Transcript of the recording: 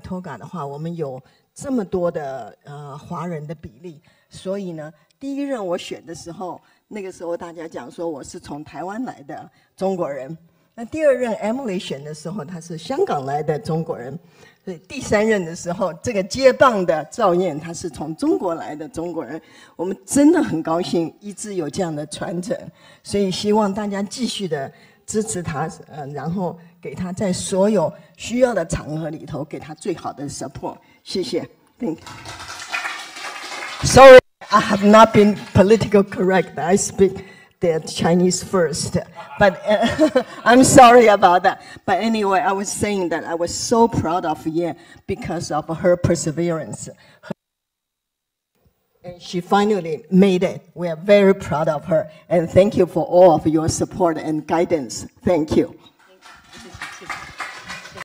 Toga 的话，我们有这么多的呃华人的比例，所以呢，第一任我选的时候，那个时候大家讲说我是从台湾来的中国人。那第二任 Emily 选的时候，她是香港来的中国人。所以第三任的时候，这个接棒的赵燕，她是从中国来的中国人。我们真的很高兴，一直有这样的传承。所以希望大家继续的支持她，呃，然后给她在所有需要的场合里头给她最好的 support。谢谢。Thank you. Sorry, I have not been political correct. I speak the Chinese first. But uh, I'm sorry about that. But anyway, I was saying that I was so proud of Ye because of her perseverance. And she finally made it. We are very proud of her. And thank you for all of your support and guidance. Thank you.